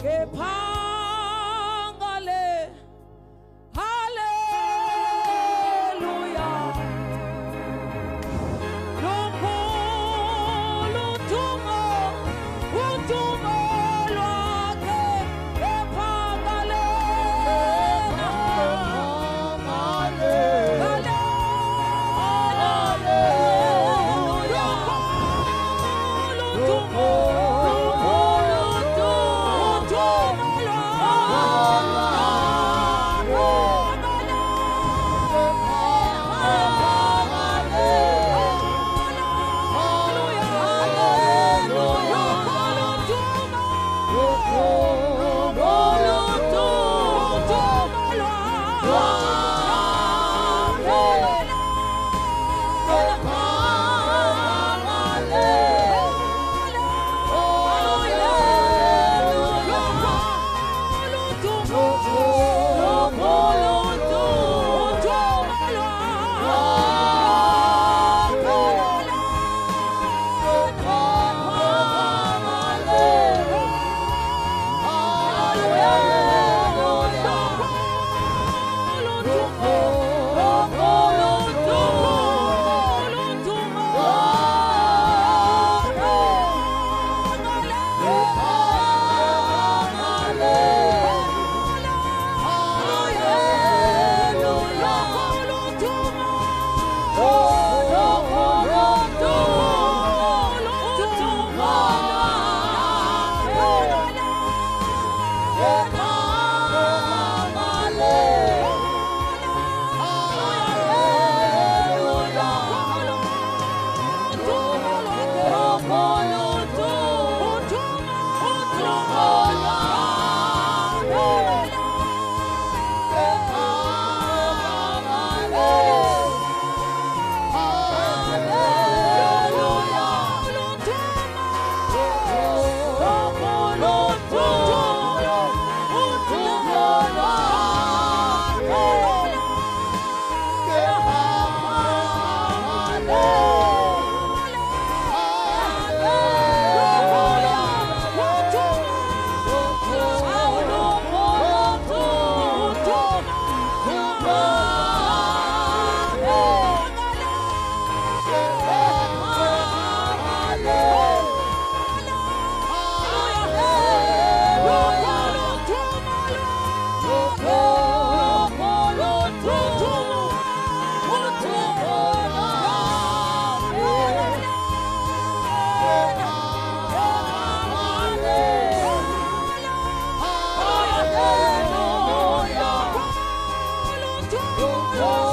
kephangale Oh